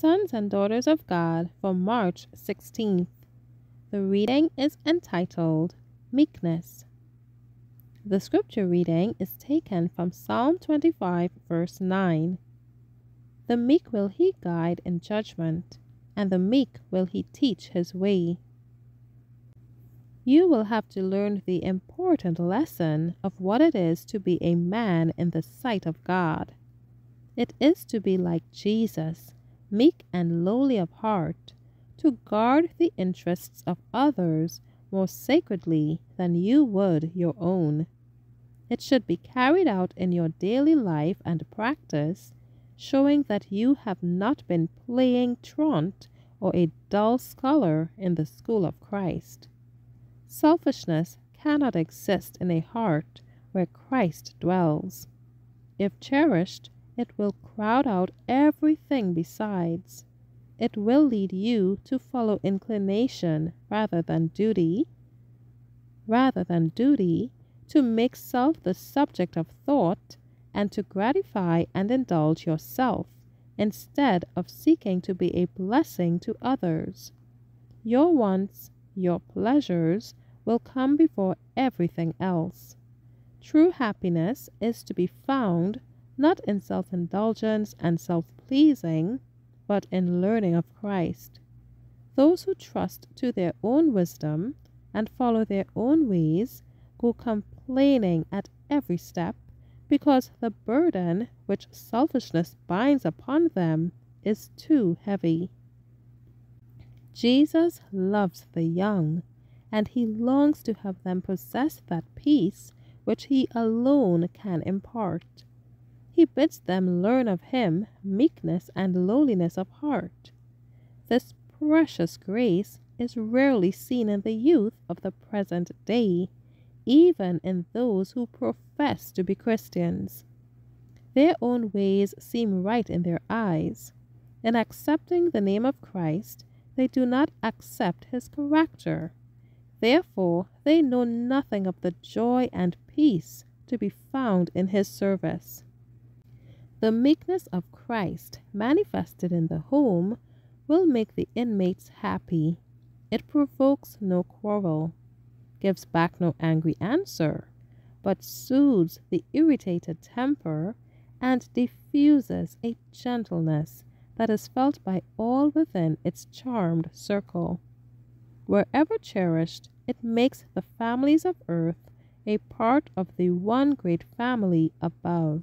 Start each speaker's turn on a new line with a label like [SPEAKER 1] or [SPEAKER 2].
[SPEAKER 1] Sons and Daughters of God for March 16th. The reading is entitled Meekness. The scripture reading is taken from Psalm 25, verse 9. The meek will he guide in judgment, and the meek will he teach his way. You will have to learn the important lesson of what it is to be a man in the sight of God. It is to be like Jesus meek and lowly of heart, to guard the interests of others more sacredly than you would your own. It should be carried out in your daily life and practice, showing that you have not been playing truant or a dull scholar in the school of Christ. Selfishness cannot exist in a heart where Christ dwells. If cherished, it will crowd out everything besides. It will lead you to follow inclination rather than duty, rather than duty, to make self the subject of thought, and to gratify and indulge yourself, instead of seeking to be a blessing to others. Your wants, your pleasures, will come before everything else. True happiness is to be found not in self indulgence and self pleasing, but in learning of Christ. Those who trust to their own wisdom and follow their own ways go complaining at every step because the burden which selfishness binds upon them is too heavy. Jesus loves the young, and he longs to have them possess that peace which he alone can impart. He bids them learn of him meekness and lowliness of heart. This precious grace is rarely seen in the youth of the present day, even in those who profess to be Christians. Their own ways seem right in their eyes. In accepting the name of Christ, they do not accept his character. Therefore, they know nothing of the joy and peace to be found in his service. The meekness of Christ manifested in the home will make the inmates happy. It provokes no quarrel, gives back no angry answer, but soothes the irritated temper and diffuses a gentleness that is felt by all within its charmed circle. Wherever cherished, it makes the families of earth a part of the one great family above.